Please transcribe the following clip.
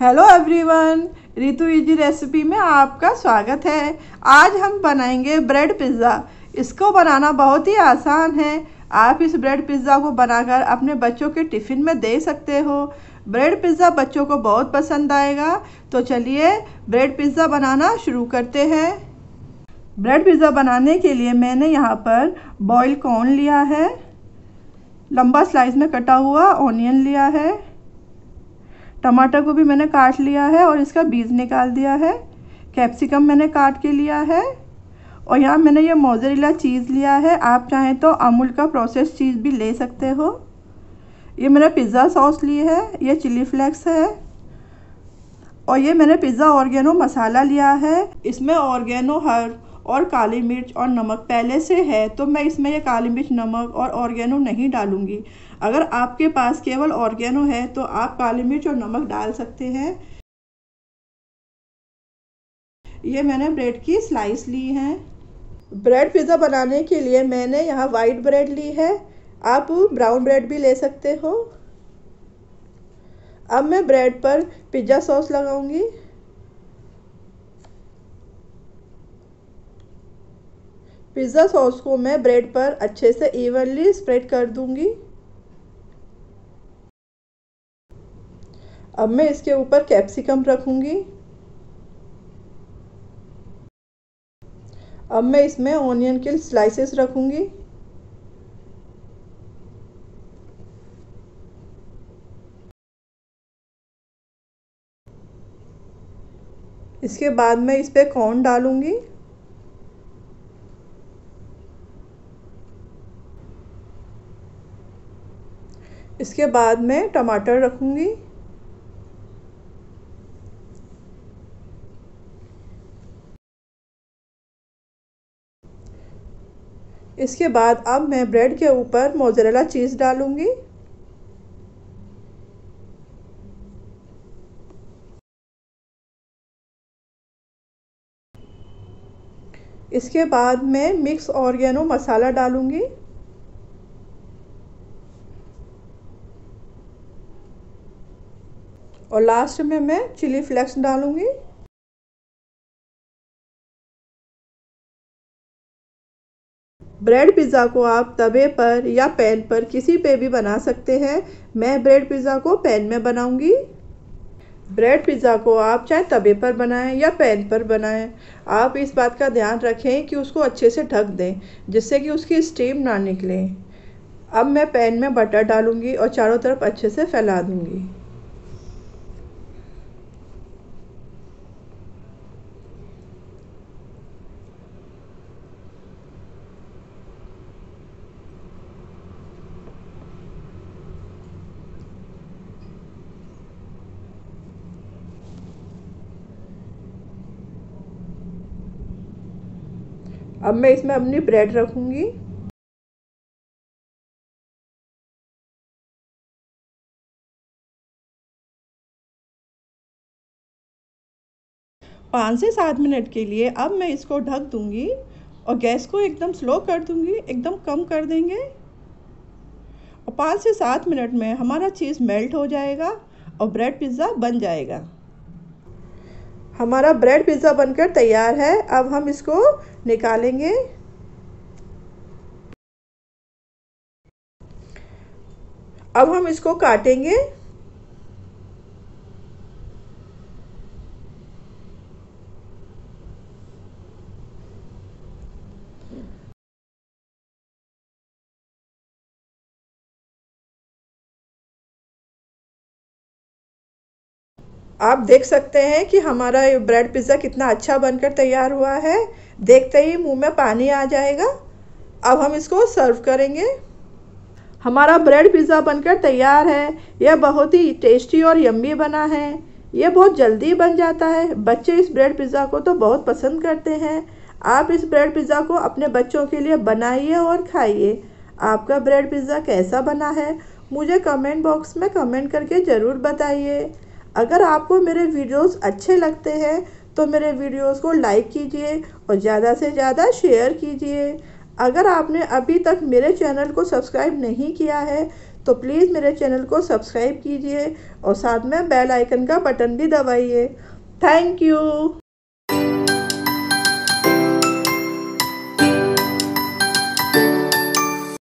Hello everyone Ritu easy recipe में आपका स्वागत है। आज हम बनाएँगे ब्रेड पिज़्ज़ा इसको बनाना बहुत ही आसान है। आप इस ब्रेड पिज़्ज़ा को बनाकर अपने बच्चों के टिफ़िन में दे सकते हो। ब्रेड पिज़्ज़ा बच्चों को बहुत पसंद आएगा। तो चलिए ब्रेड पिज़्ज़ा बनाना शुरू करते हैं। ब्रेड पिज़्ज़ा बनाने के लिए मैंने यहाँ पर बॉयल कॉर्न लिया है। लंबा स्लाइस में कटा हुआ ऑनियन लिया है। टमाटर को भी मैंने काट लिया है और इसका बीज निकाल दिया है। कैप्सिकम मैंने काट के लिया है। और यहाँ मैंने ये मोजरेला चीज़ लिया है। आप चाहें तो अमूल का प्रोसेस चीज़ भी ले सकते हो। ये मैंने पिज़्ज़ा सॉस ली है। ये चिली फ्लेक्स है। और ये मैंने पिज़्ज़ा ऑर्गेनो मसाला लिया है। इसमें ऑर्गेनो हर और काली मिर्च और नमक पहले से है तो मैं इसमें ये काली मिर्च, नमक और ऑर्गेनो नहीं डालूँगी। अगर आपके पास केवल ऑर्गेनो है तो आप काली मिर्च और नमक डाल सकते हैं। ये मैंने ब्रेड की स्लाइस ली है। ब्रेड पिज़्ज़ा बनाने के लिए मैंने यहाँ वाइट ब्रेड ली है। आप ब्राउन ब्रेड भी ले सकते हो। अब मैं ब्रेड पर पिज़्ज़ा सॉस लगाऊँगी। पिज़्ज़ा सॉस को मैं ब्रेड पर अच्छे से इवनली स्प्रेड कर दूँगी। अब मैं इसके ऊपर कैप्सिकम रखूँगी। अब मैं इसमें ऑनियन के स्लाइसेस रखूँगी। इसके बाद मैं इस पर कॉर्न डालूँगी। इसके बाद मैं टमाटर रखूँगी। इसके बाद अब मैं ब्रेड के ऊपर मोजरेला चीज़ डालूँगी। इसके बाद मैं मिक्स ऑर्गेनो मसाला डालूँगी। और लास्ट में मैं चिली फ्लेक्स डालूँगी। ब्रेड पिज़्ज़ा को आप तवे पर या पैन पर किसी पे भी बना सकते हैं। मैं ब्रेड पिज़्ज़ा को पैन में बनाऊँगी। ब्रेड पिज़्ज़ा को आप चाहे तवे पर बनाएँ या पैन पर बनाएँ, आप इस बात का ध्यान रखें कि उसको अच्छे से ढक दें, जिससे कि उसकी स्टीम ना निकले। अब मैं पैन में बटर डालूँगी और चारों तरफ़ अच्छे से फैला दूँगी। अब मैं इसमें अपनी ब्रेड रखूँगी। पाँच से सात मिनट के लिए अब मैं इसको ढक दूँगी और गैस को एकदम स्लो कर दूँगी, एकदम कम कर देंगे। और पाँच से सात मिनट में हमारा चीज़ मेल्ट हो जाएगा और ब्रेड पिज़्ज़ा बन जाएगा। हमारा ब्रेड पिज़्ज़ा बनकर तैयार है। अब हम इसको निकालेंगे। अब हम इसको काटेंगे। आप देख सकते हैं कि हमारा ये ब्रेड पिज़्ज़ा कितना अच्छा बनकर तैयार हुआ है। देखते ही मुँह में पानी आ जाएगा। अब हम इसको सर्व करेंगे। हमारा ब्रेड पिज़्ज़ा बनकर तैयार है। यह बहुत ही टेस्टी और यम्मी बना है। यह बहुत जल्दी बन जाता है। बच्चे इस ब्रेड पिज़्ज़ा को तो बहुत पसंद करते हैं। आप इस ब्रेड पिज़्ज़ा को अपने बच्चों के लिए बनाइए और खाइए। आपका ब्रेड पिज़्ज़ा कैसा बना है, मुझे कमेंट बॉक्स में कमेंट करके ज़रूर बताइए। अगर आपको मेरे वीडियोस अच्छे लगते हैं तो मेरे वीडियोस को लाइक कीजिए और ज़्यादा से ज़्यादा शेयर कीजिए। अगर आपने अभी तक मेरे चैनल को सब्सक्राइब नहीं किया है तो प्लीज़ मेरे चैनल को सब्सक्राइब कीजिए और साथ में बेल आइकन का बटन भी दबाइए। Thank you